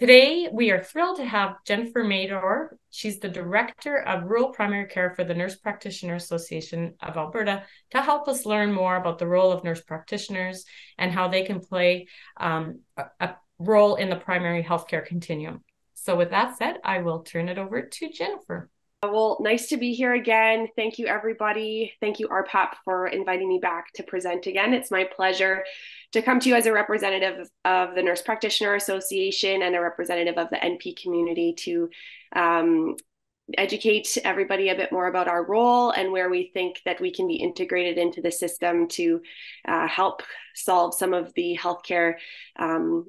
Today, we are thrilled to have Jennifer Mador. She's the Director of Rural Primary Care for the Nurse Practitioner Association of Alberta to help us learn more about the role of nurse practitioners and how they can play um, a, a role in the primary healthcare continuum. So, with that said, I will turn it over to Jennifer. Well, nice to be here again. Thank you, everybody. Thank you, RhPAP, for inviting me back to present again. It's my pleasure to come to you as a representative of the Nurse Practitioner Association and a representative of the NP community to um, educate everybody a bit more about our role and where we think that we can be integrated into the system to uh, help solve some of the healthcare um,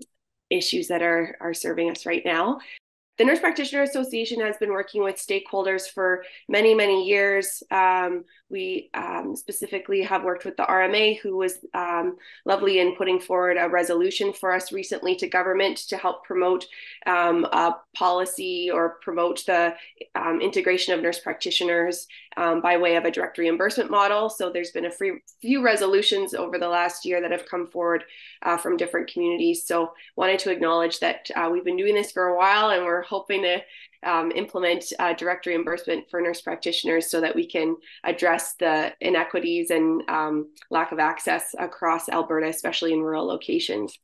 issues that are, are serving us right now. The Nurse Practitioner Association has been working with stakeholders for many, many years. Um, we um, specifically have worked with the RMA, who was um, lovely in putting forward a resolution for us recently to government to help promote um, a policy or promote the um, integration of nurse practitioners um, by way of a direct reimbursement model. So there's been a free, few resolutions over the last year that have come forward uh, from different communities. So wanted to acknowledge that uh, we've been doing this for a while and we're hoping to um, implement uh, direct reimbursement for nurse practitioners so that we can address the inequities and um, lack of access across Alberta, especially in rural locations.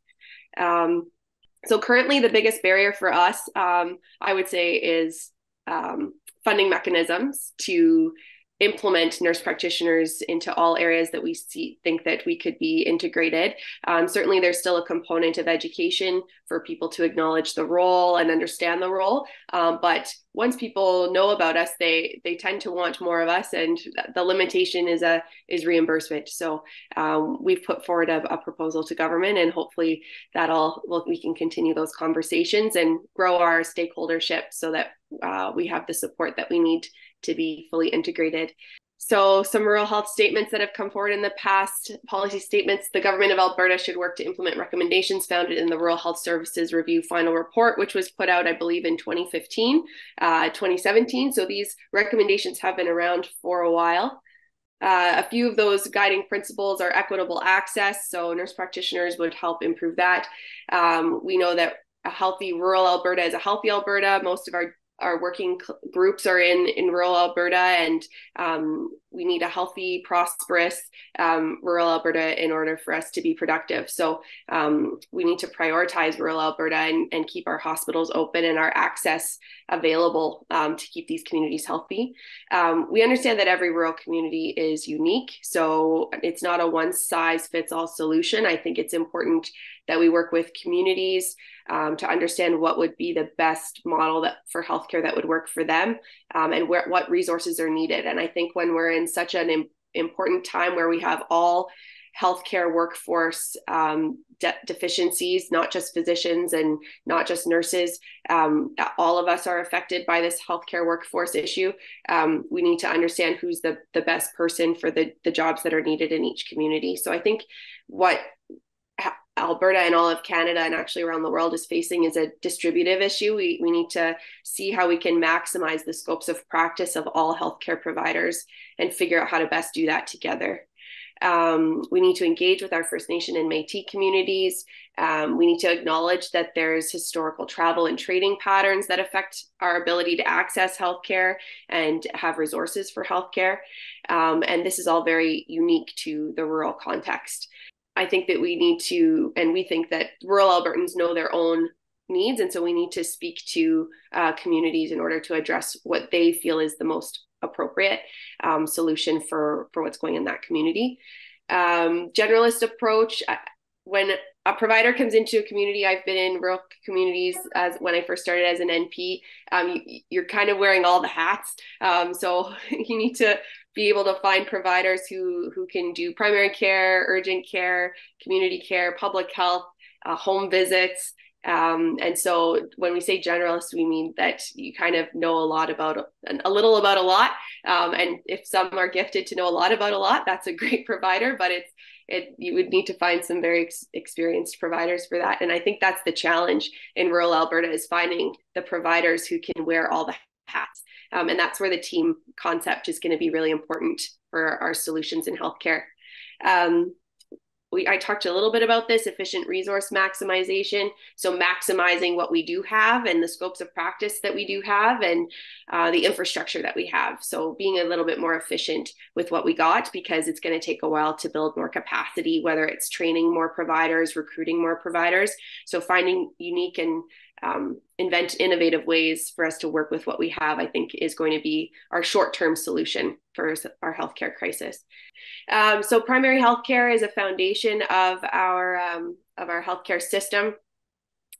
Um, so currently, the biggest barrier for us, um, I would say, is um, funding mechanisms to implement nurse practitioners into all areas that we see think that we could be integrated. Um, certainly there's still a component of education for people to acknowledge the role and understand the role. Um, but once people know about us they they tend to want more of us and the limitation is a is reimbursement. So um, we've put forward a, a, proposal to government and hopefully that'll well, we can continue those conversations and grow our stakeholdership so that uh, we have the support that we need to be fully integrated. So, some rural health statements that have come forward in the past policy statements the government of Alberta should work to implement recommendations found in the Rural Health Services Review final report, which was put out, I believe, in 2015, uh, 2017. So, these recommendations have been around for a while. Uh, a few of those guiding principles are equitable access. So, nurse practitioners would help improve that. Um, we know that a healthy rural Alberta is a healthy Alberta. Most of our our working groups are in in rural Alberta, and um, we need a healthy, prosperous um, rural Alberta in order for us to be productive. So um, we need to prioritize rural Alberta and, and keep our hospitals open and our access available um, to keep these communities healthy. Um, we understand that every rural community is unique, so it's not a one size fits all solution. I think it's important that we work with communities um, to understand what would be the best model that for healthcare that would work for them um, and where what resources are needed. And I think when we're in such an Im- important time where we have all healthcare workforce um, de- deficiencies, not just physicians and not just nurses. Um, all of us are affected by this healthcare workforce issue. Um, we need to understand who's the, the best person for the, the jobs that are needed in each community. So I think what Alberta and all of Canada and actually around the world is facing is a distributive issue. We, we need to see how we can maximize the scopes of practice of all healthcare providers and figure out how to best do that together. Um, we need to engage with our First Nation and Metis communities. Um, we need to acknowledge that there's historical travel and trading patterns that affect our ability to access healthcare and have resources for healthcare. Um, and this is all very unique to the rural context. I think that we need to, and we think that rural Albertans know their own needs. And so we need to speak to uh, communities in order to address what they feel is the most appropriate um, solution for, for what's going in that community. Um, generalist approach, when a provider comes into a community, I've been in rural communities as when I first started as an NP. Um, you, are kind of wearing all the hats, um, so you need to be able to find providers who who can do primary care, urgent care, community care, public health, uh, home visits. Um, and so when we say generalist, we mean that you kind of know a lot about a little about a lot. Um, and if some are gifted to know a lot about a lot, that's a great provider. But it's it you would need to find some very ex- experienced providers for that. And I think that's the challenge in rural Alberta is finding the providers who can wear all the hats. Um, and that's where the team concept is going to be really important for our solutions in healthcare. Um, we I talked a little bit about this efficient resource maximization. So maximizing what we do have and the scopes of practice that we do have and uh, the infrastructure that we have. So being a little bit more efficient with what we got because it's going to take a while to build more capacity, whether it's training more providers, recruiting more providers. So finding unique and um, invent innovative ways for us to work with what we have, I think is going to be our short term solution for our healthcare crisis. Um, so, primary healthcare is a foundation of our um, of our healthcare system.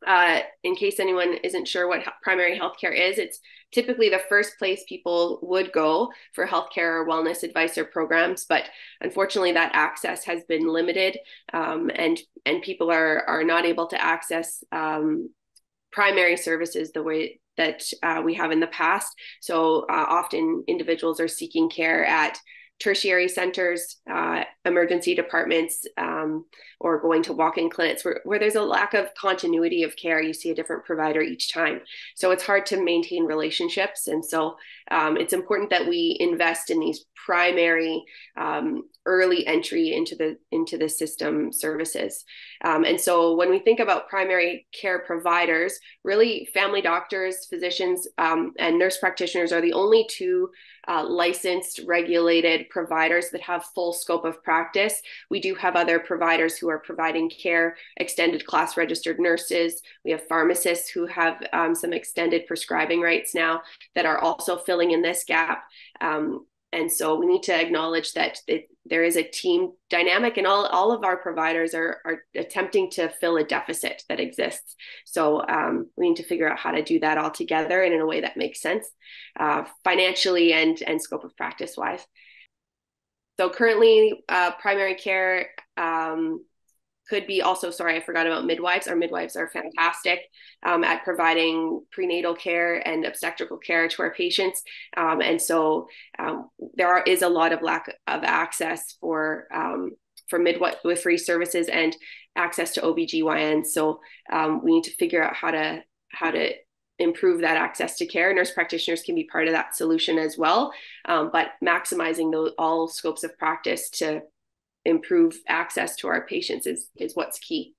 Uh, in case anyone isn't sure what primary healthcare is, it's typically the first place people would go for healthcare or wellness advice or programs. But unfortunately, that access has been limited, um, and and people are are not able to access um, primary services the way that uh, we have in the past. So uh, often individuals are seeking care at tertiary centers, uh, emergency departments, um, or going to walk-in clinics where, where there's a lack of continuity of care. You see a different provider each time, so it's hard to maintain relationships. And so um, it's important that we invest in these primary um, early entry into the into the system services. Um, and so when we think about primary care providers, really family doctors, physicians, um, and nurse practitioners are the only two uh, licensed, regulated providers that have full scope of practice. We do have other providers who are providing care, extended class registered nurses. We have pharmacists who have um, some extended prescribing rights now that are also filling in this gap. Um, and so we need to acknowledge that it, there is a team dynamic and all, all of our providers are, are attempting to fill a deficit that exists. So um, we need to figure out how to do that all together and in a way that makes sense uh, financially and and scope of practice wise so currently uh, primary care um, could be also sorry i forgot about midwives our midwives are fantastic um, at providing prenatal care and obstetrical care to our patients um, and so um, there are, is a lot of lack of access for um, for midwifery services and access to OBGYN. So um, we need to figure out how to how to improve that access to care. Nurse practitioners can be part of that solution as well, um, but maximizing those all scopes of practice to improve access to our patients is is what's key.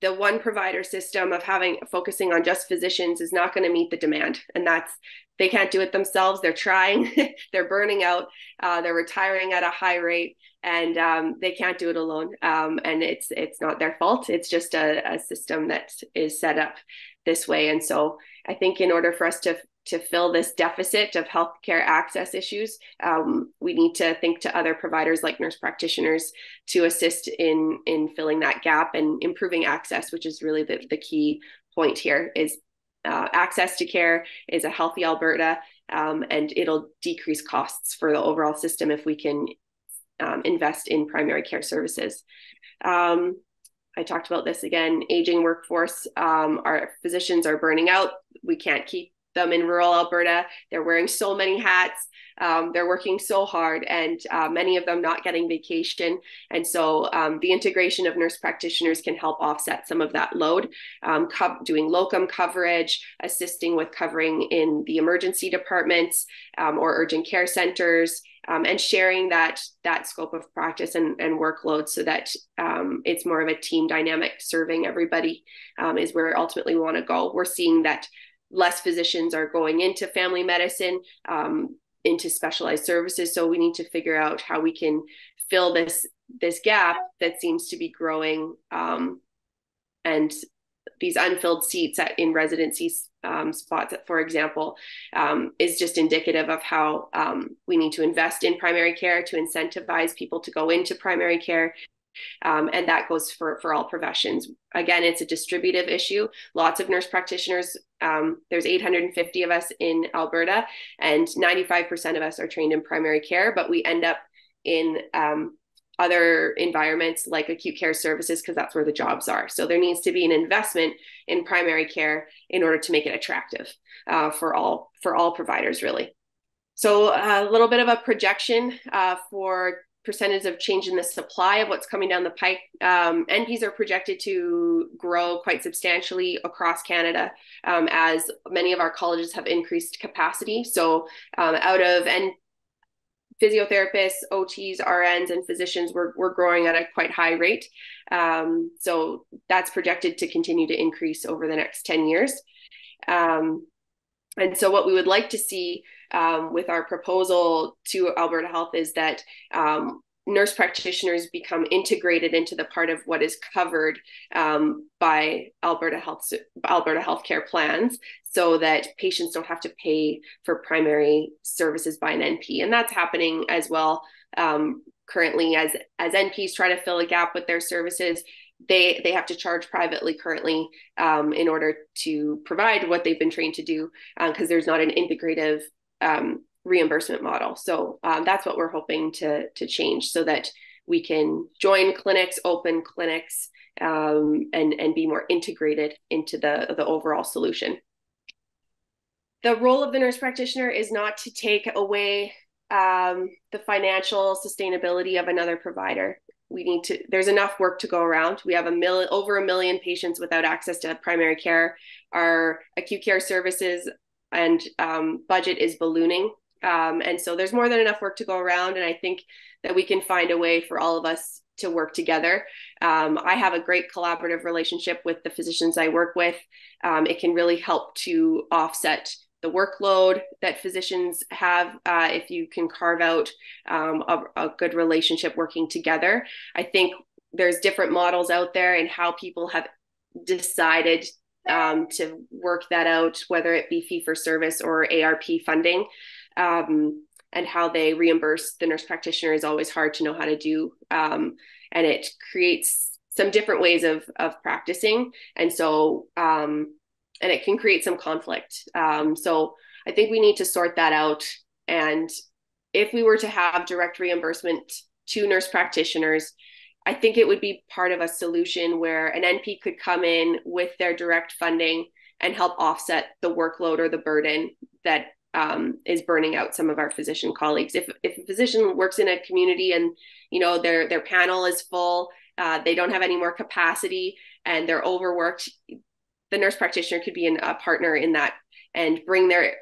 The one provider system of having focusing on just physicians is not going to meet the demand and that's they can't do it themselves. They're trying they're burning out uh, they're retiring at a high rate and um, they can't do it alone. Um, and it's it's not their fault. It's just a, a system that is set up this way. And so i think in order for us to to fill this deficit of healthcare access issues, um, we need to think to other providers like nurse practitioners to assist in in filling that gap and improving access, which is really the, the key point here. Is uh, access to care is a healthy Alberta, um, and it'll decrease costs for the overall system if we can um, invest in primary care services. Um, I talked about this again aging workforce. Um, our physicians are burning out. We can't keep them in rural Alberta. They're wearing so many hats. Um, they're working so hard, and uh, many of them not getting vacation. And so, um, the integration of nurse practitioners can help offset some of that load. Um, co- doing locum coverage, assisting with covering in the emergency departments um, or urgent care centers. Um, and sharing that that scope of practice and, and workload so that um, it's more of a team dynamic serving everybody is where ultimately we want to go we're seeing that less physicians are going into family medicine um, into specialized services. So we need to figure out how we can fill this this gap that seems to be growing um, and these unfilled seats at, in residency um, spots, for example, um, is just indicative of how um, we need to invest in primary care to incentivize people to go into primary care um, and that goes for, for all professions. Again, it's a distributive issue. Lots of nurse practitioners, um, there's 850 of us in Alberta, and 95% of us are trained in primary care, but we end up in um, other environments like acute care services because that's where the jobs are. So there needs to be an investment in primary care in order to make it attractive uh, for all for all providers, really. So a little bit of a projection uh, for percentage of change in the supply of what's coming down the pike. Um, NPs are projected to grow quite substantially across Canada um, as many of our colleges have increased capacity. So um, out of and physiotherapists, OTs, RNs, and physicians were, were growing at a quite high rate. Um, so that's projected to continue to increase over the next 10 years. Um, and so, what we would like to see um, with our proposal to Alberta Health is that um, nurse practitioners become integrated into the part of what is covered um, by Alberta Health Alberta healthcare plans, so that patients don't have to pay for primary services by an NP, and that's happening as well um, currently as as NPs try to fill a gap with their services. They they have to charge privately currently um, in order to provide what they've been trained to do because uh, there's not an integrative um, reimbursement model. So um, that's what we're hoping to to change so that we can join clinics, open clinics, um, and and be more integrated into the the overall solution. The role of the nurse practitioner is not to take away um, the financial sustainability of another provider. We need to. There's enough work to go around. We have a million, over a million patients without access to primary care. Our acute care services and um, budget is ballooning um, and so there's more than enough work to go around. And I think that we can find a way for all of us to work together. Um, I have a great collaborative relationship with the physicians I work with. Um, it can really help to offset the workload that physicians have uh, if you can carve out um, a, a good relationship working together. I think there's different models out there and how people have decided um, to work that out, whether it be fee for service or ARP funding um, and how they reimburse the nurse practitioner is always hard to know how to do. Um, and it creates some different ways of, of practicing. And so, um, and it can create some conflict. Um, so I think we need to sort that out. And if we were to have direct reimbursement to nurse practitioners, I think it would be part of a solution where an NP could come in with their direct funding and help offset the workload or the burden that um, is burning out some of our physician colleagues. If if a physician works in a community and you know their their panel is full, uh, they don't have any more capacity, and they're overworked, the nurse practitioner could be an, a partner in that and bring their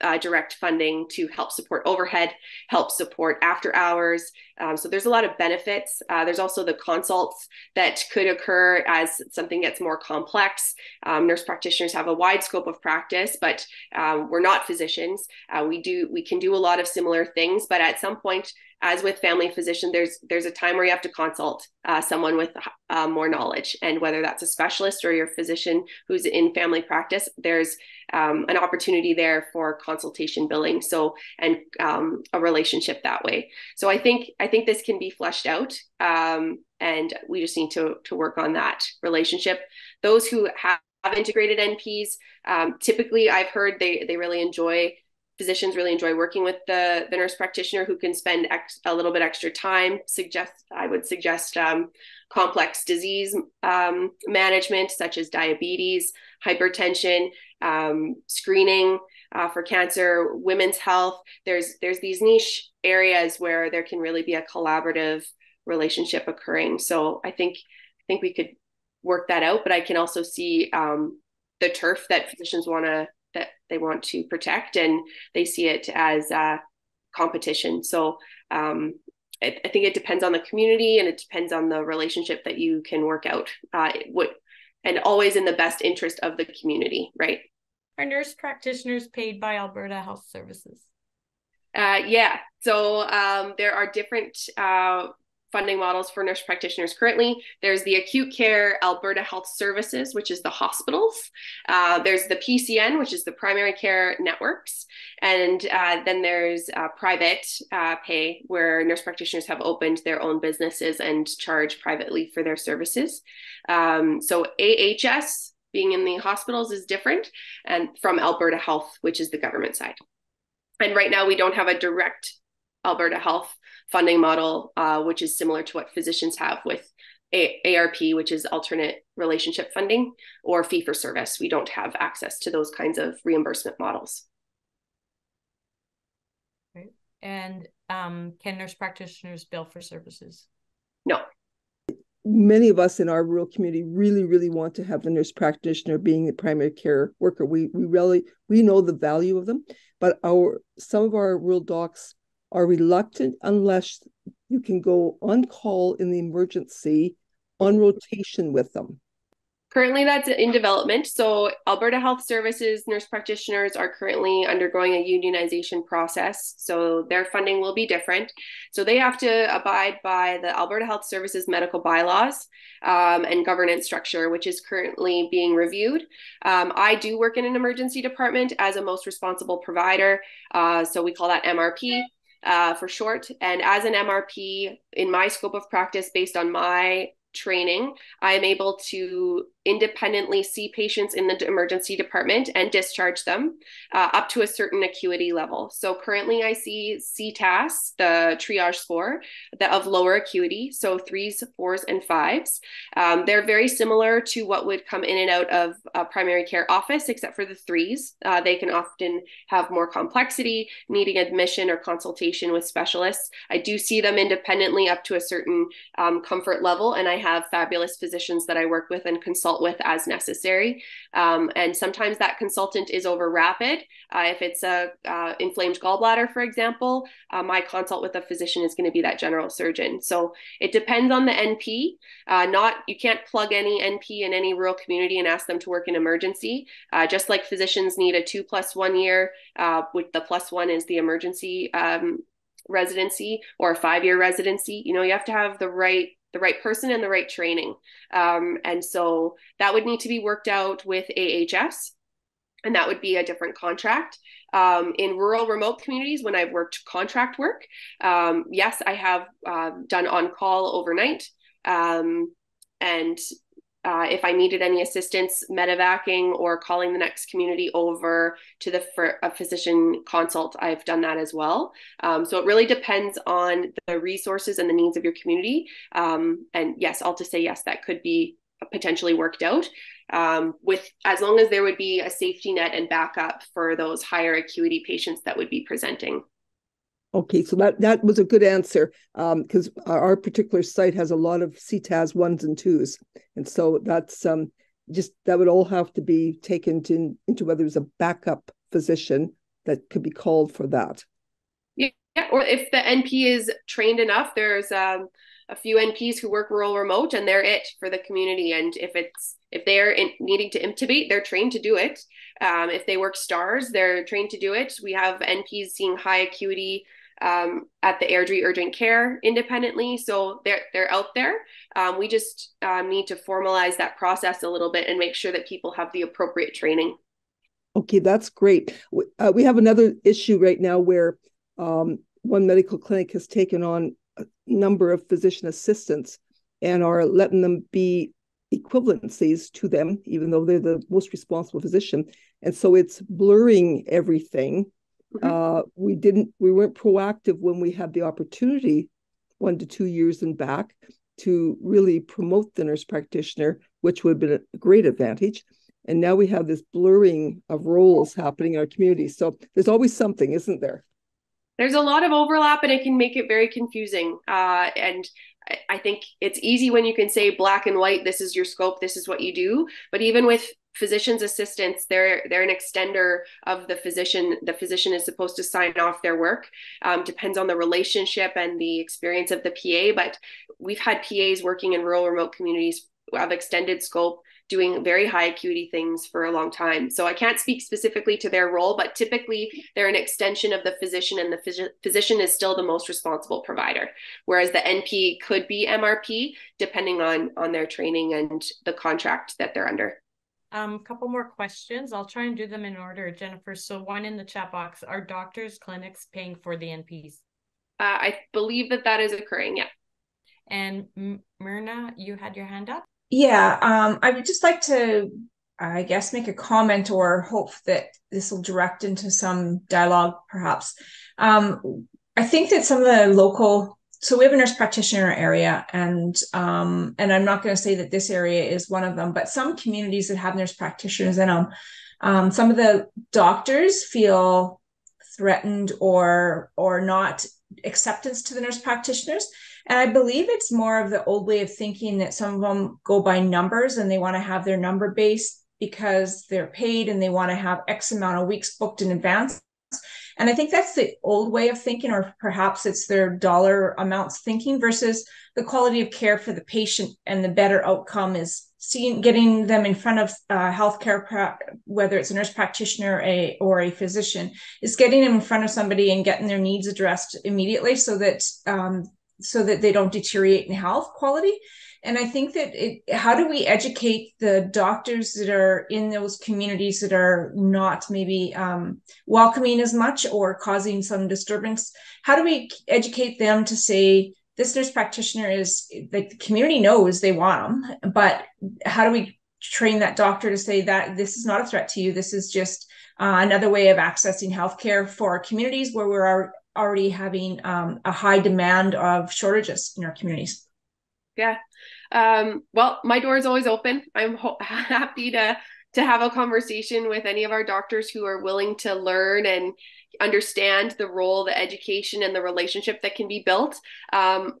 uh, direct funding to help support overhead, help support after hours. Um, so there's a lot of benefits. Uh, there's also the consults that could occur as something gets more complex. Um, nurse practitioners have a wide scope of practice, but um, we're not physicians. Uh, we do we can do a lot of similar things, but at some point as with family physician, there's there's a time where you have to consult uh, someone with uh, more knowledge, and whether that's a specialist or your physician who's in family practice, there's um, an opportunity there for consultation billing. So and um, a relationship that way. So I think I think this can be fleshed out, um, and we just need to to work on that relationship. Those who have integrated NPs, um, typically I've heard they they really enjoy physicians really enjoy working with the, the nurse practitioner who can spend ex, a little bit extra time suggest i would suggest um, complex disease um, management such as diabetes hypertension um, screening uh, for cancer women's health. There's there's these niche areas where there can really be a collaborative relationship occurring. So i think i think we could work that out but i can also see um, the turf that physicians want to that they want to protect and they see it as a competition. So um, I, I, think it depends on the community and it depends on the relationship that you can work out uh, what and always in the best interest of the community right? Are nurse practitioners paid by alberta health services? Uh, yeah. So um, there are different uh, funding models for nurse practitioners currently. There's the acute care Alberta Health Services, which is the hospitals. Uh, there's the PCN, which is the primary care networks. And uh, then there's uh, private uh, pay, where nurse practitioners have opened their own businesses and charge privately for their services. Um, so AHS, being in the hospitals, is different, and from Alberta Health, which is the government side. And right now, we don't have a direct Alberta Health funding model, uh, which is similar to what physicians have with a- ARP, which is alternate relationship funding, or fee for service. We don't have access to those kinds of reimbursement models. Right. And um, can nurse practitioners bill for services? No. Many of us in our rural community really, really want to have the nurse practitioner being the primary care worker. We we really we know the value of them, but our some of our rural docs are reluctant unless you can go on call in the emergency on rotation with them. Currently, that's in development. So, Alberta Health Services nurse practitioners are currently undergoing a unionization process. So, their funding will be different. So, they have to abide by the Alberta Health Services medical bylaws um, and governance structure, which is currently being reviewed. Um, I do work in an emergency department as a most responsible provider. Uh, so, we call that MRP. Uh, for short. And as an MRP, in my scope of practice, based on my training, I am able to independently see patients in the emergency department and discharge them uh, up to a certain acuity level. So currently, I see CTAS, the triage score, that of lower acuity, so threes, fours, and fives. Um, they're very similar to what would come in and out of a primary care office, except for the threes. Uh, they can often have more complexity, needing admission or consultation with specialists. I do see them independently up to a certain um, comfort level, and I have fabulous physicians that I work with and consult with as necessary. Um, and sometimes that consultant is over RAAPID. Uh, if it's a uh, inflamed gallbladder, for example, uh, my consult with a physician is going to be that general surgeon. So it depends on the NP. Uh, not you can't plug any NP in any rural community and ask them to work in emergency. Uh, just like physicians need a two plus one year, uh, with the plus one is the emergency um, residency or a five year residency. You know, you have to have the right the right person and the right training. Um, and so that would need to be worked out with AHS and that would be a different contract. Um, in rural remote communities, when I've worked contract work, um, yes, I have uh, done on call overnight. Um, and uh, if I needed any assistance medevacing or calling the next community over to the for a physician consult, I've done that as well. Um, so it really depends on the resources and the needs of your community. Um, and yes, I'll just say yes, that could be potentially worked out um, with as long as there would be a safety net and backup for those higher acuity patients that would be presenting. Okay, so that that was a good answer because um, our particular site has a lot of CTAS ones and twos, and so that's um, just that would all have to be taken to, into whether there's a backup physician that could be called for that. Yeah, or if the NP is trained enough, there's um, a few NPs who work rural remote, and they're it for the community. And if it's if they're in, needing to intubate, they're trained to do it. Um, if they work STARS, they're trained to do it. We have NPs seeing high acuity um, at the Airdrie Urgent Care independently. So they're they're out there. Um, we just um, need to formalize that process a little bit and make sure that people have the appropriate training. Okay, that's great. Uh, we have another issue right now where um, one medical clinic has taken on a number of physician assistants and are letting them be equivalencies to them, even though they're the most responsible physician. And so it's blurring everything Mm-hmm. Uh, we didn't, we weren't proactive when we had the opportunity, one to two years and back, to really promote the nurse practitioner, which would have been a great advantage. And now we have this blurring of roles happening in our community. So there's always something, isn't there? There's a lot of overlap, and it can make it very confusing. Uh, and I think it's easy when you can say black and white, this is your scope, this is what you do. But even with physician's assistants they're they're an extender of the physician the physician is supposed to sign off their work um, depends on the relationship and the experience of the pa but we've had pas working in rural remote communities of extended scope doing very high acuity things for a long time so i can't speak specifically to their role but typically they're an extension of the physician and the phys- physician is still the most responsible provider whereas the np could be mrp depending on on their training and the contract that they're under um, a couple more questions. I'll try and do them in order, Jennifer. So one in the chat box: Are doctors' clinics paying for the NPs? Uh, I believe that that is occurring. Yeah. And Myrna, you had your hand up. Yeah. Um, I would just like to, I guess, make a comment or hope that this will direct into some dialogue, perhaps. Um, I think that some of the local so we have a nurse practitioner area and um, and i'm not going to say that this area is one of them but some communities that have nurse practitioners in them um, some of the doctors feel threatened or or not acceptance to the nurse practitioners. And i believe it's more of the old way of thinking that some of them go by numbers and they want to have their number based because they're paid and they want to have x amount of weeks booked in advance. And I think that's the old way of thinking, or perhaps it's their dollar amounts thinking versus the quality of care for the patient and the better outcome is seeing getting them in front of uh, healthcare, whether it's a nurse practitioner a, or a physician, is getting them in front of somebody and getting their needs addressed immediately so that um, so that they don't deteriorate in health quality. And i think that it how do we educate the doctors that are in those communities that are not maybe um, welcoming as much or causing some disturbance? How do we educate them to say this nurse practitioner is like the community knows they want them but how do we train that doctor to say that this is not a threat to you? This is just uh, another way of accessing healthcare for our communities where we're already having um, a high demand of shortages in our communities. Yeah. Um, well, my door is always open. I'm ho- happy to to have a conversation with any of our doctors who are willing to learn and understand the role, the education, and the relationship that can be built. Um,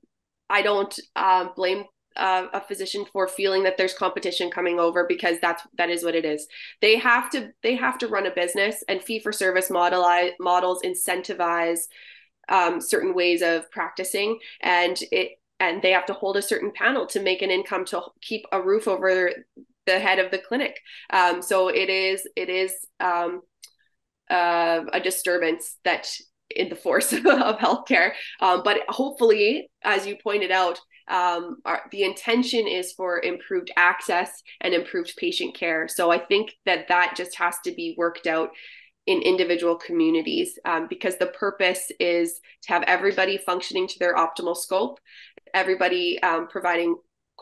I don't uh, blame uh, a physician for feeling that there's competition coming over because that's that is what it is. They have to they have to run a business and fee for service model models incentivize um, certain ways of practicing, and it and they have to hold a certain panel to make an income to keep a roof over the head of the clinic. Um, so it is it is um, uh, a disturbance that in the force of healthcare. Um, but hopefully, as you pointed out, um, our, the intention is for improved access and improved patient care. So I think that that just has to be worked out in individual communities um, because the purpose is to have everybody functioning to their optimal scope everybody um, providing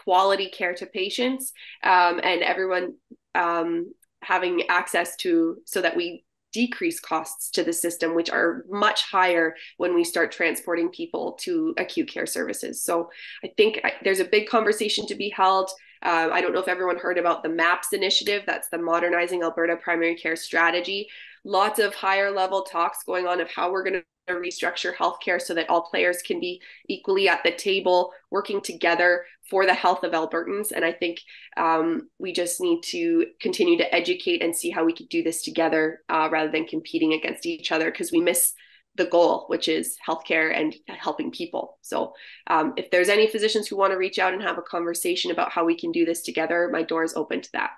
quality care to patients um, and everyone um, having access to so that we decrease costs to the system which are much higher when we start transporting people to acute care services so i think there's a big conversation to be held uh, I don't know if everyone heard about the MAPS initiative. That's the Modernizing Alberta Primary Care Strategy. Lots of higher level talks going on of how we're going to restructure healthcare so that all players can be equally at the table working together for the health of Albertans. And I think um, we just need to continue to educate and see how we could do this together uh, rather than competing against each other because we miss the goal, which is healthcare and helping people. So, um, if there's any physicians who want to reach out and have a conversation about how we can do this together, my door is open to that.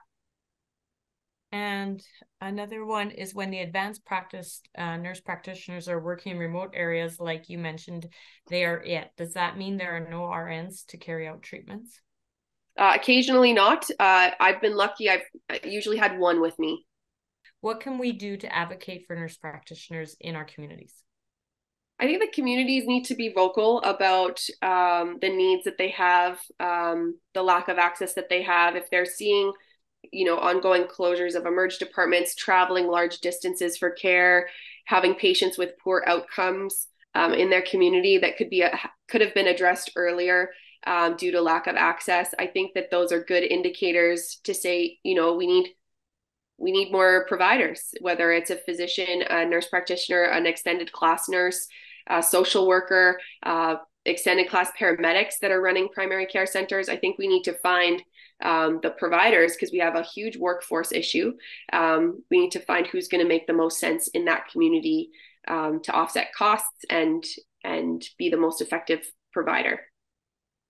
And another one is when the advanced practice uh, nurse practitioners are working in remote areas, like you mentioned, they are it. Does that mean there are no RNs to carry out treatments? Uh, occasionally not. Uh, I've been lucky. I've usually had one with me. What can we do to advocate for nurse practitioners in our communities? I think the communities need to be vocal about um, the needs that they have, um, the lack of access that they have. If they're seeing you know ongoing closures of emerge departments traveling large distances for care having patients with poor outcomes um, in their community that could be a, could have been addressed earlier um, due to lack of access. I think that those are good indicators to say you know we need we need more providers whether it's a physician a nurse practitioner an extended class nurse a social worker uh, extended class paramedics that are running primary care centers. I think we need to find um, the providers because we have a huge workforce issue. Um, we need to find who's going to make the most sense in that community um, to offset costs and and be the most effective provider.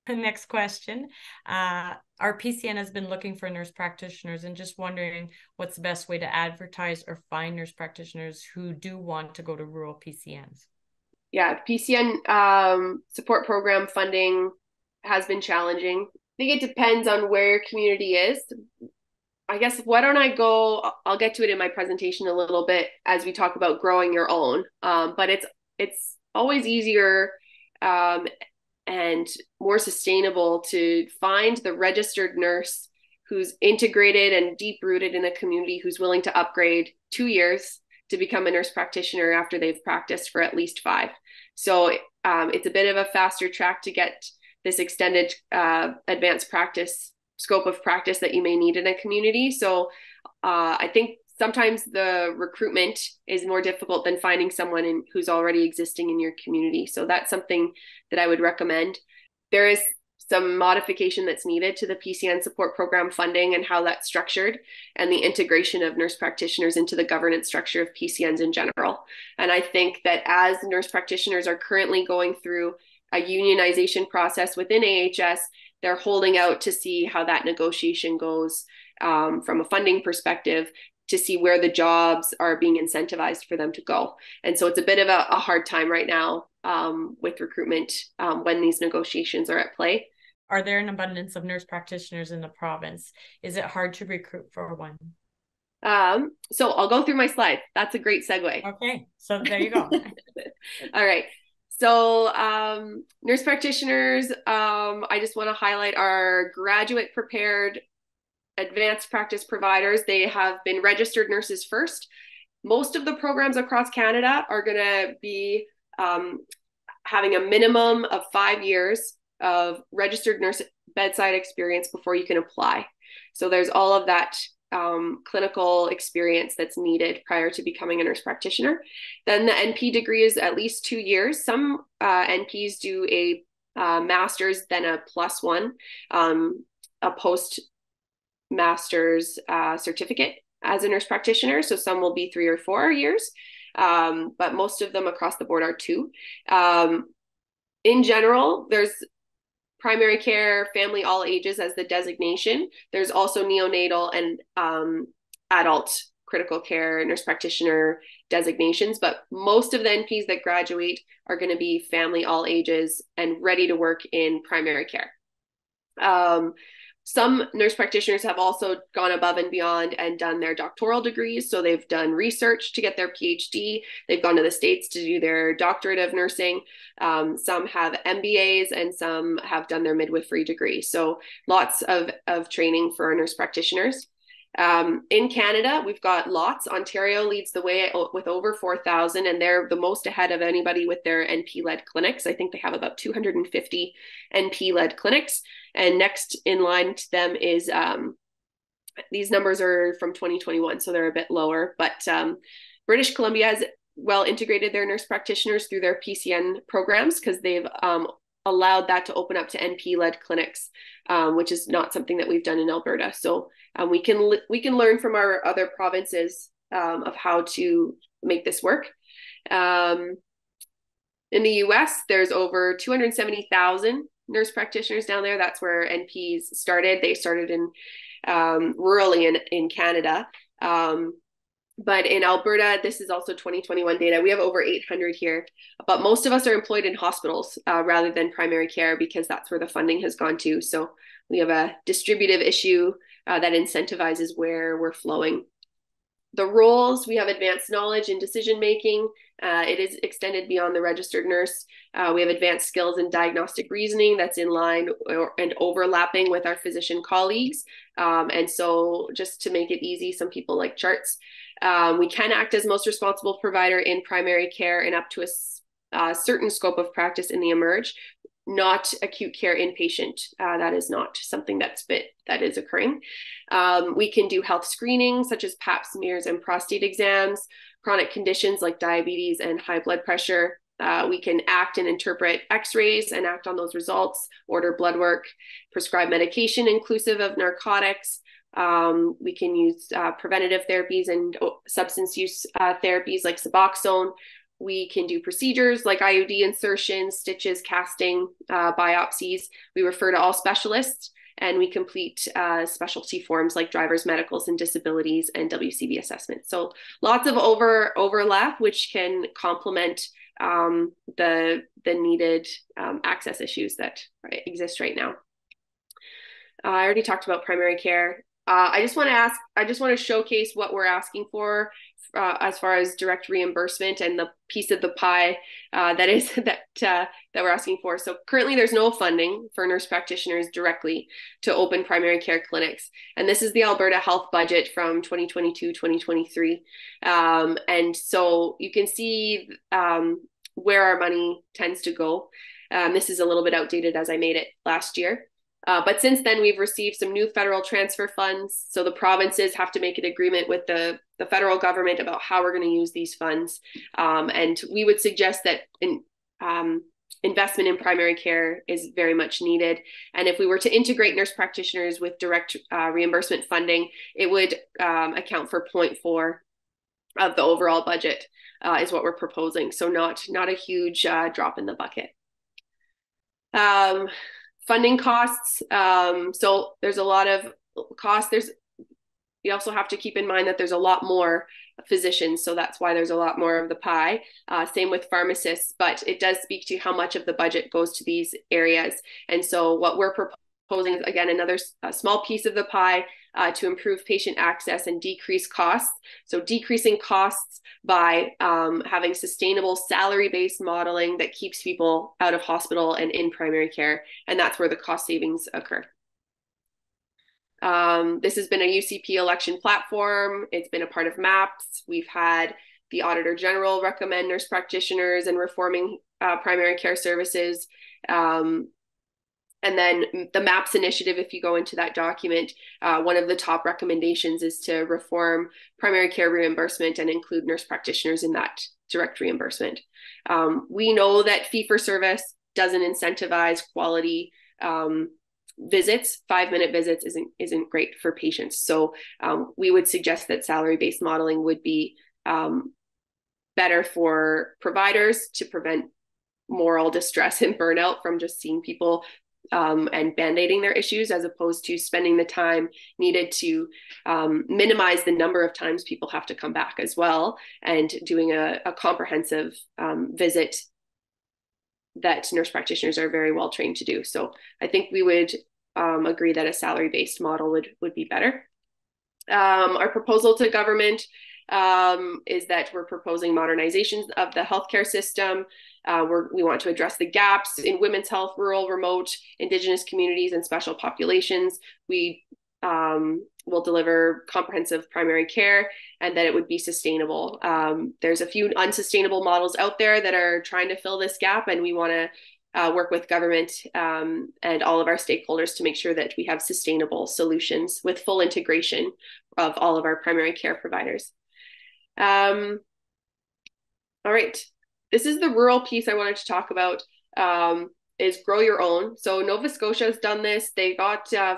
Next question. Uh, our PCN has been looking for nurse practitioners and just wondering what's the best way to advertise or find nurse practitioners who do want to go to rural PCNs. Yeah, PCN um, support program funding has been challenging. I think it depends on where your community is. I guess why don't I go? I'll get to it in my presentation a little bit as we talk about growing your own. Um, but it's it's always easier um, and more sustainable to find the registered nurse who's integrated and deep rooted in a community who's willing to upgrade two years to become a nurse practitioner after they've practiced for at least five. So um, it's a bit of a faster track to get this extended uh, advanced practice scope of practice that you may need in a community. So uh, I think sometimes the recruitment is more difficult than finding someone in, who's already existing in your community. So that's something that I would recommend. There is some modification that's needed to the PCN support program funding and how that's structured, and the integration of nurse practitioners into the governance structure of PCNs in general. And I think that as nurse practitioners are currently going through a unionization process within AHS, they're holding out to see how that negotiation goes um, from a funding perspective to see where the jobs are being incentivized for them to go. And so it's a bit of a, a hard time right now um, with recruitment um, when these negotiations are at play. Are there an abundance of nurse practitioners in the province? Is it hard to recruit for one? Um, so I'll go through my slide. That's a great segue. Okay, so there you go. All right. So, um, nurse practitioners, um, I just want to highlight our graduate prepared advanced practice providers. They have been registered nurses first. Most of the programs across Canada are going to be um, having a minimum of five years of registered nurse bedside experience before you can apply. So there's all of that um, clinical experience that's needed prior to becoming a nurse practitioner. Then the NP degree is at least two years. Some uh, NPs do a uh, master's, then a plus one, um, a post master's uh, certificate as a nurse practitioner. So some will be three or four years, um, but most of them across the board are two. Um, in general, there's primary care, family all ages as the designation. There's also neonatal and um, adult critical care nurse practitioner designations, but most of the NPs that graduate are going to be family all ages and ready to work in primary care. Um, some nurse practitioners have also gone above and beyond and done their doctoral degrees. So they've done research to get their PhD. They've gone to the States to do their doctorate of nursing. Um, some have MBAs and some have done their midwifery degree. So lots of, of training for nurse practitioners. Um, in Canada, we've got lots. Ontario leads the way with over 4,000, and they're the most ahead of anybody with their NP led clinics. I think they have about 250 NP led clinics. And next in line to them is um, these numbers are from 2021, so they're a bit lower. But um, British Columbia has well integrated their nurse practitioners through their PCN programs because they've um, allowed that to open up to NP led clinics, um, which is not something that we've done in Alberta. So um, we can we can learn from our other provinces um, of how to make this work. Um, in the U.S., there's over 270,000 nurse practitioners down there. That's where NPs started. They started in um, rurally in in Canada. Um, but in Alberta, this is also 2021 data. We have over 800 here, but most of us are employed in hospitals uh, rather than primary care because that's where the funding has gone to. So we have a distributive issue uh, that incentivizes where we're flowing. The roles we have advanced knowledge and decision making. Uh, it is extended beyond the registered nurse. Uh, we have advanced skills in diagnostic reasoning that's in line or, and overlapping with our physician colleagues. Um, and so, just to make it easy, some people like charts. Um, we can act as most responsible provider in primary care and up to a uh, certain scope of practice in the emerge not acute care inpatient. Uh, that is not something that's bit that is occurring. Um, we can do health screening such as pap smears and prostate exams, chronic conditions like diabetes and high blood pressure. Uh, we can act and interpret x-rays and act on those results, order blood work, prescribe medication inclusive of narcotics. Um, we can use uh, preventative therapies and oh, substance use uh, therapies like Suboxone we can do procedures like IUD insertions, stitches, casting, uh, biopsies. We refer to all specialists and we complete uh, specialty forms like driver's medicals and disabilities and WCB assessments. So lots of over overlap, which can complement um, the the needed um, access issues that exist right now. I already talked about primary care. Uh, I just want to ask, I just want to showcase what we're asking for uh, as far as direct reimbursement and the piece of the pie uh, that is that uh, that we're asking for. So currently, there's no funding for nurse practitioners directly to open primary care clinics, and this is the Alberta Health budget from 2022-2023, um, and so you can see um, where our money tends to go. Um, this is a little bit outdated as I made it last year. Uh, but since then, we've received some new federal transfer funds. So the provinces have to make an agreement with the, the federal government about how we're going to use these funds. Um, and we would suggest that in, um, investment in primary care is very much needed. And if we were to integrate nurse practitioners with direct uh, reimbursement funding, it would um, account for 0.4 of the overall budget uh, is what we're proposing. So not not a huge uh, drop in the bucket. Um, funding costs. Um, so there's a lot of costs. There's you also have to keep in mind that there's a lot more physicians, so that's why there's a lot more of the pie. Uh, same with pharmacists, but it does speak to how much of the budget goes to these areas. And so what we're proposing is again another small piece of the pie uh, to improve patient access and decrease costs. So, decreasing costs by um, having sustainable salary based modeling that keeps people out of hospital and in primary care. And that's where the cost savings occur. Um, this has been a UCP election platform. It's been a part of MAPS. We've had the Auditor General recommend nurse practitioners and reforming uh, primary care services. Um, and then the MAPS initiative, if you go into that document, uh, one of the top recommendations is to reform primary care reimbursement and include nurse practitioners in that direct reimbursement. Um, we know that fee for service doesn't incentivize quality um, visits. Five minute visits isn't isn't great for patients. So um, we would suggest that salary based modeling would be um, better for providers to prevent moral distress and burnout from just seeing people um, and band-aiding their issues as opposed to spending the time needed to um, minimize the number of times people have to come back as well and doing a, a comprehensive um, visit that nurse practitioners are very well trained to do. So i think we would um, agree that a salary-based model would would be better. Um, our proposal to government um, is that we're proposing modernizations of the healthcare system uh, we want to address the gaps in women's health, rural, remote, indigenous communities, and special populations. We um, will deliver comprehensive primary care and that it would be sustainable. Um, there's a few unsustainable models out there that are trying to fill this gap, and we want to uh, work with government um, and all of our stakeholders to make sure that we have sustainable solutions with full integration of all of our primary care providers. Um, all right, this is the rural piece I wanted to talk about. Um, is grow your own. So Nova Scotia has done this. They got uh,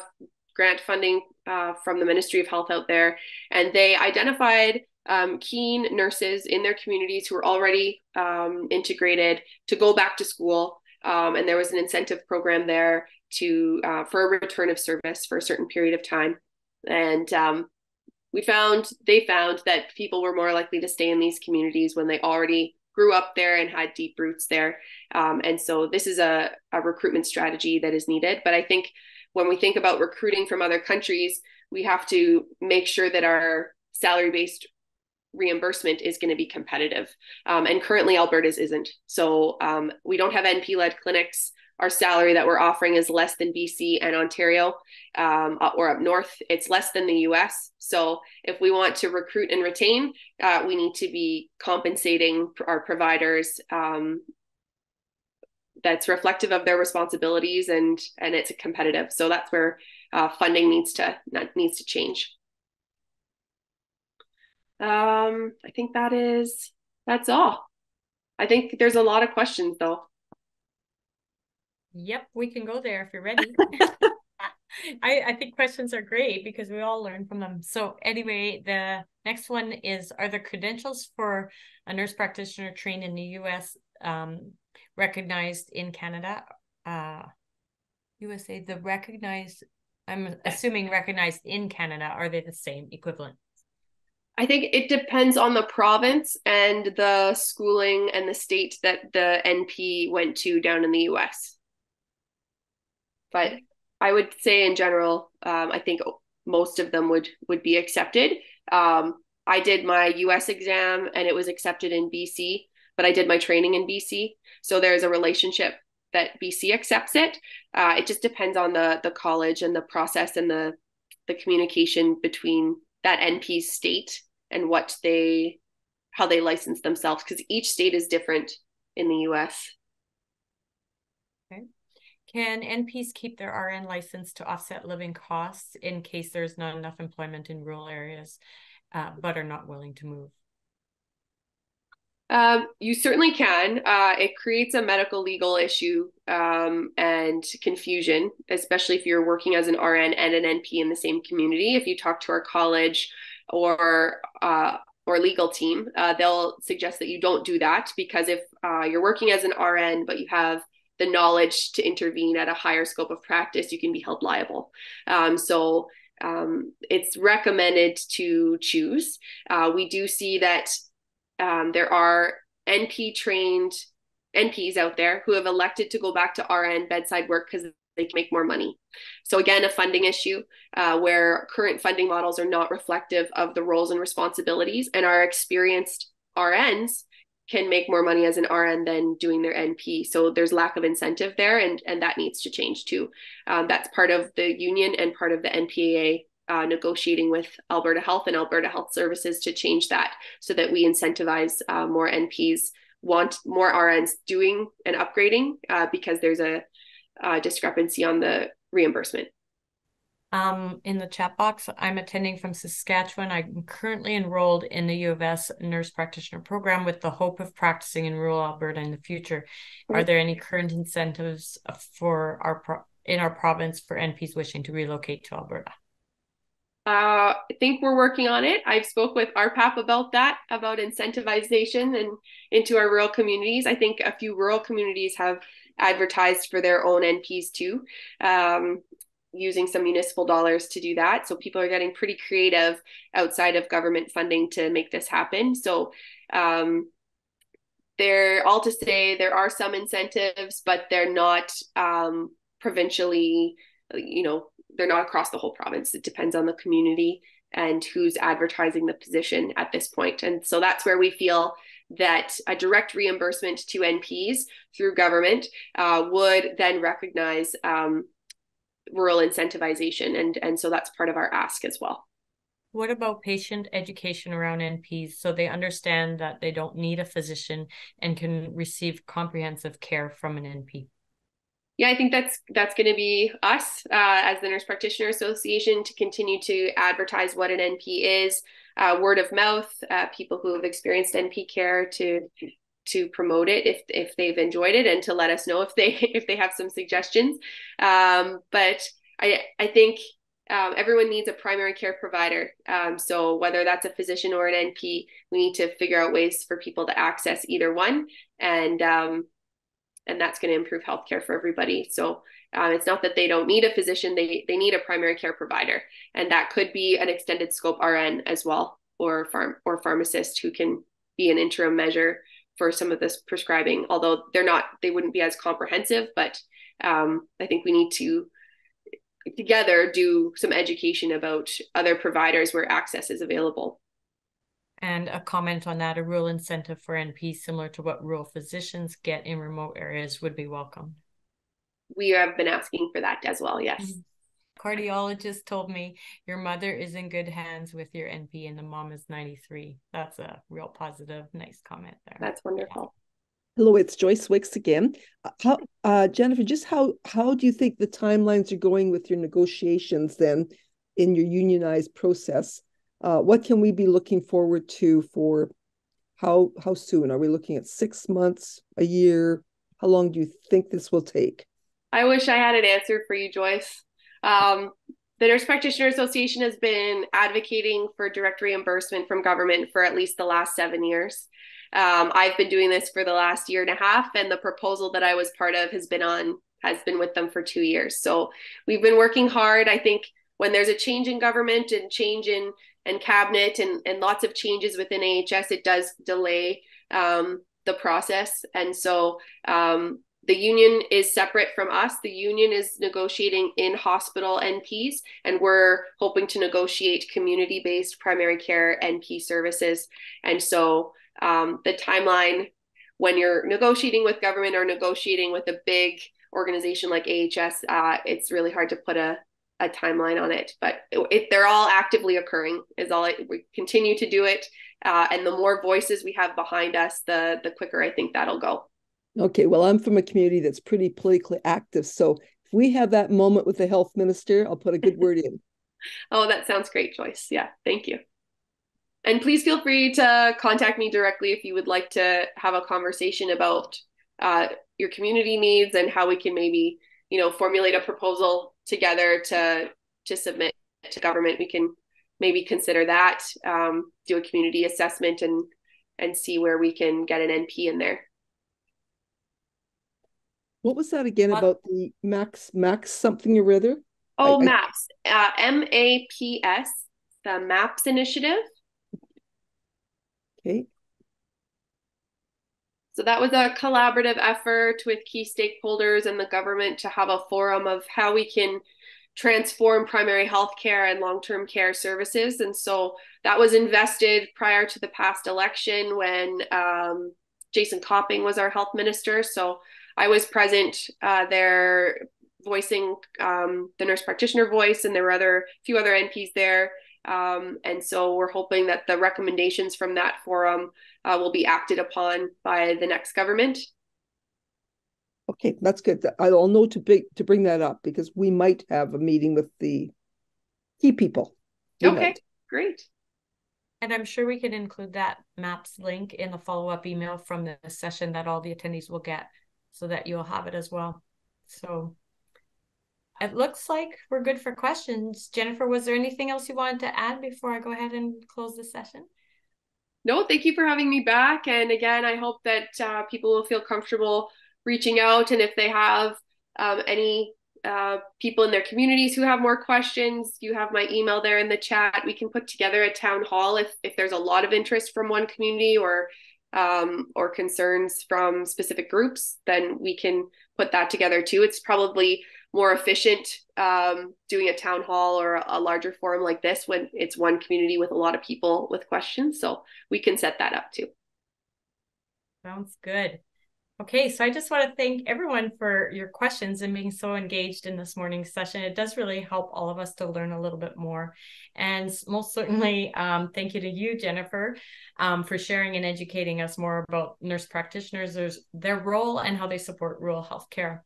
grant funding uh, from the Ministry of Health out there, and they identified um, keen nurses in their communities who were already um, integrated to go back to school. Um, and there was an incentive program there to uh, for a return of service for a certain period of time. And um, we found they found that people were more likely to stay in these communities when they already grew up there and had deep roots there. Um, and so this is a, a recruitment strategy that is needed. But I think when we think about recruiting from other countries, we have to make sure that our salary based reimbursement is going to be competitive. Um, and currently, Alberta's isn't. So um, we don't have NP led clinics our salary that we're offering is less than BC and Ontario um, uh, or up north. It's less than the US. So if we want to recruit and retain, uh, we need to be compensating our providers um, that's reflective of their responsibilities and and it's competitive. So that's where uh, funding needs to needs to change. Um, I think that is that's all. I think there's a lot of questions though. Yep, we can go there if you're ready. I, I think questions are great because we all learn from them. So anyway, the next one is Are the credentials for a nurse practitioner trained in the US um, recognized in Canada? Uh, USA, the recognized, I'm assuming recognized in Canada, are they the same equivalent? I think it depends on the province and the schooling and the state that the NP went to down in the US but I would say in general, um, I think most of them would would be accepted. Um, I did my US exam and it was accepted in BC, but I did my training in BC. So there's a relationship that BC accepts it. Uh, it just depends on the the college and the process and the the communication between that NP state and what they how they license themselves because each state is different in the US. Can NPs keep their RN license to offset living costs in case there's not enough employment in rural areas, uh, but are not willing to move? Um, you certainly can. Uh, it creates a medical legal issue um, and confusion, especially if you're working as an RN and an NP in the same community. If you talk to our college or uh, or legal team, uh, they'll suggest that you don't do that because if uh, you're working as an RN but you have the knowledge to intervene at a higher scope of practice, you can be held liable. Um, so um, it's recommended to choose. Uh, we do see that um, there are NP trained NPs out there who have elected to go back to RN bedside work because they can make more money. So again, a funding issue uh, where current funding models are not reflective of the roles and responsibilities, and our experienced RNs can make more money as an RN than doing their NP. So there's lack of incentive there, and and that needs to change too. Um, that's part of the union and part of the NPAA uh, negotiating with Alberta Health and Alberta Health Services to change that so that we incentivize uh, more NPs, want more RNs doing and upgrading uh, because there's a, a, discrepancy on the reimbursement. Um, in the chat box, I'm attending from Saskatchewan. I'm currently enrolled in the U of S nurse practitioner program with the hope of practicing in rural Alberta in the future. Are there any current incentives for our pro- in our province for NPs wishing to relocate to Alberta? Uh, I think we're working on it. I've spoke with RhPAP about that, about incentivization and into our rural communities. I think a few rural communities have advertised for their own NPs too, um, using some municipal dollars to do that. So people are getting pretty creative outside of government funding to make this happen. So um, they're all to say there are some incentives, but they're not um, provincially, you know, they're not across the whole province. It depends on the community and who's advertising the position at this point. And so that's where we feel that a direct reimbursement to NPs through government uh, would then recognize um, rural incentivization. And, and so that's part of our ask as well. What about patient education around NPs so they understand that they don't need a physician and can receive comprehensive care from an NP? yeah, I think that's that's going to be us uh, as the Nurse Practitioner Association to continue to advertise what an NP is, uh, word of mouth, uh, people who have experienced NP care to to promote it if if they've enjoyed it and to let us know if they if they have some suggestions. Um, but I I think um, everyone needs a primary care provider. Um, so whether that's a physician or an NP, we need to figure out ways for people to access either one and um, and that's going to improve healthcare for everybody. So um, it's not that they don't need a physician; they they need a primary care provider, and that could be an extended scope RN as well, or farm or pharmacist who can be an interim measure for some of this prescribing. Although they're not, they wouldn't be as comprehensive. But um, I think we need to together do some education about other providers where access is available and a comment on that a rural incentive for NP similar to what rural physicians get in remote areas would be welcome. We have been asking for that as well, yes. Mm-hmm. Cardiologist told me your mother is in good hands with your NP and the mom is 93. That's a real positive, nice comment there. That's wonderful. Hello, it's Joyce Wicks again. Uh, how, uh, Jennifer, just how how do you think the timelines are going with your negotiations then in your unionized process? Uh, what can we be looking forward to for how how soon? Are we looking at six months, a year? How long do you think this will take? I wish I had an answer for you, Joyce. Um, the Nurse Practitioner Association has been advocating for direct reimbursement from government for at least the last seven years. Um, I've been doing this for the last year and a half, and the proposal that I was part of has been on has been with them for two years. So we've been working hard. I think when there's a change in government and change in and cabinet and, and lots of changes within AHS, it does delay um, the process. And so um, the union is separate from us. The union is negotiating in hospital NPs, and we're hoping to negotiate community based primary care NP services. And so um, the timeline when you're negotiating with government or negotiating with a big organization like AHS, uh, it's really hard to put a, a timeline on it, but it, it, they're all actively occurring. Is all we continue to do it, uh, and the more voices we have behind us, the the quicker I think that'll go. Okay, well, I'm from a community that's pretty politically active, so if we have that moment with the health minister, I'll put a good word in. oh, that sounds great, Joyce. Yeah, thank you. and please feel free to contact me directly if you would like to have a conversation about uh, your community needs and how we can maybe you know formulate a proposal together to to submit to government we can maybe consider that um, do a community assessment and and see where we can get an np in there what was that again what? about the max max something or other oh I, maps uh, m-a-p-s the maps initiative okay so that was a collaborative effort with key stakeholders and the government to have a forum of how we can transform primary health care and long-term care services. And so that was invested prior to the past election when um, Jason Copping was our health minister. So I was present uh, there voicing um, the nurse practitioner voice, and there were other few other NPs there. Um, and so we're hoping that the recommendations from that forum uh, will be acted upon by the next government. Okay, that's good. I'll know to big to bring that up because we might have a meeting with the key people. We okay, might. great. And I'm sure we can include that MAPS link in the follow up email from the session that all the attendees will get so that you'll have it as well. So it looks like we're good for questions. Jennifer, was there anything else you wanted to add before I go ahead and close the session? No, thank you for having me back. And again, I hope that uh, people will feel comfortable reaching out. And if they have um, any uh, people in their communities who have more questions, you have my email there in the chat. We can put together a town hall if, if there's a lot of interest from one community or um, or concerns from specific groups, then we can put that together too. It's probably more efficient um, doing a town hall or a larger forum like this when it's one community with a lot of people with questions. So we can set that up too. Sounds good. Okay, so I just want to thank everyone for your questions and being so engaged in this morning's session. It does really help all of us to learn a little bit more. And most certainly, um, thank you to you, Jennifer, um, for sharing and educating us more about nurse practitioners, their role, and how they support rural healthcare.